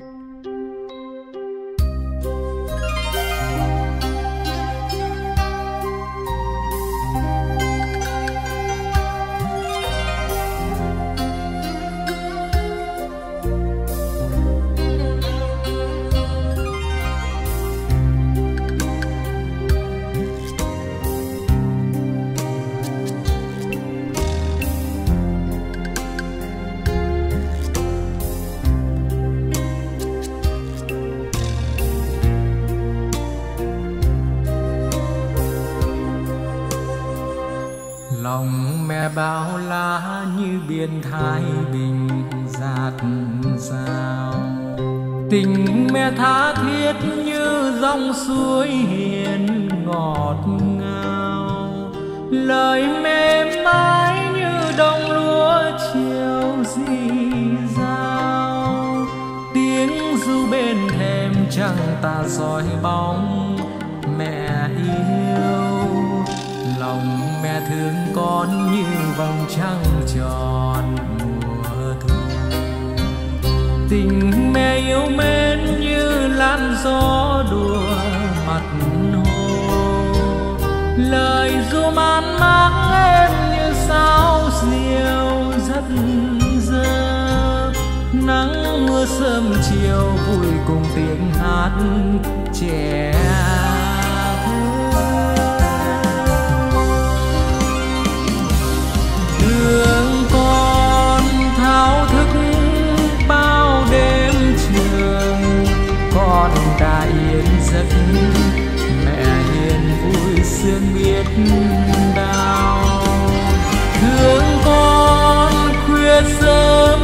Música lòng mẹ bao la như biển thái bình dạt dào tình mẹ tha thiết như dòng suối hiền ngọt ngào. Lời mẹ mãi như đồng lúa chiều dì dào tiếng ru bên thềm chẳng ta soi bóng mẹ con như vầng trăng tròn mùa thu. Tình mẹ yêu mến như làn gió đùa mặt hồ. Lời ru man mác em như sao diều rất dơ. Nắng mưa sớm chiều vui cùng tiếng hát trẻ sớm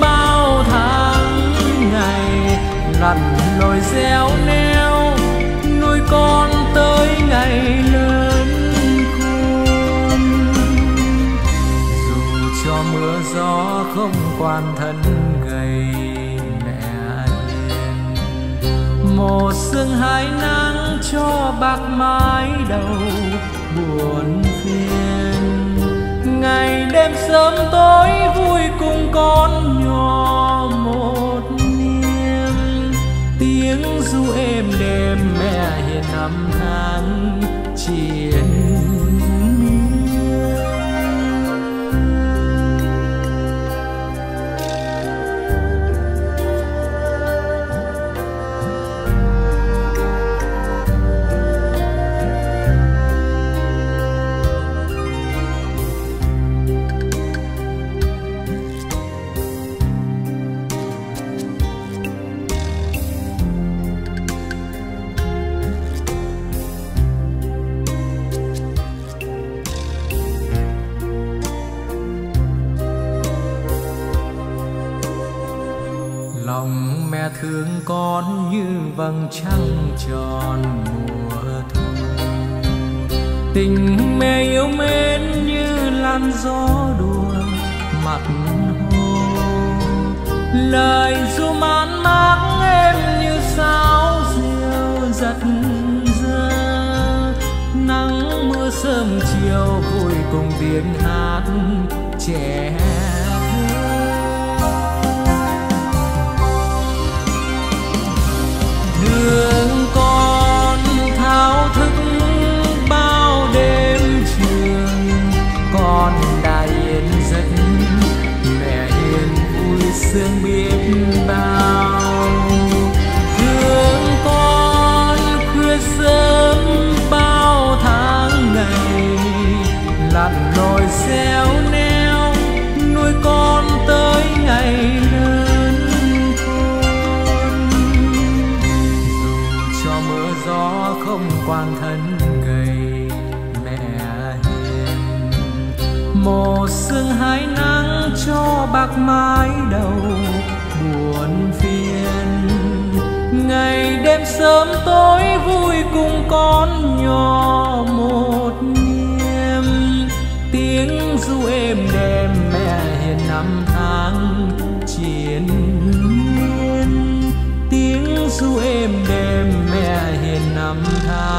bao tháng ngày, lặn lội reo neo, nuôi con tới ngày lớn khôn. Dù cho mưa gió không quan thân gầy mẹ hiền một sương hai nắng cho bạc mái đầu buồn phiền. Ngày đêm sớm tối con nhỏ một niềm tiếng ru êm đêm mẹ hiền năm tháng chiến lòng mẹ thương con như vầng trăng tròn mùa thu. Tình mẹ yêu mến như làn gió đùa mặt hồ. Lời ru man mác em như sao diều giật giơ nắng mưa sớm chiều vui cùng tiếng hát trẻ vui biết bao. Thương con khuya sớm bao tháng ngày lặn lội xéo neo, nuôi con tới ngày lớn khôn. Dù cho mưa gió không quan thân gầy một sương hai nắng cho bạc mái đầu buồn phiền. Ngày đêm sớm tối vui cùng con nhỏ một niềm. Tiếng ru êm đêm mẹ hiền năm tháng chiến miên. Tiếng ru êm đêm mẹ hiền năm tháng